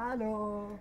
Hello.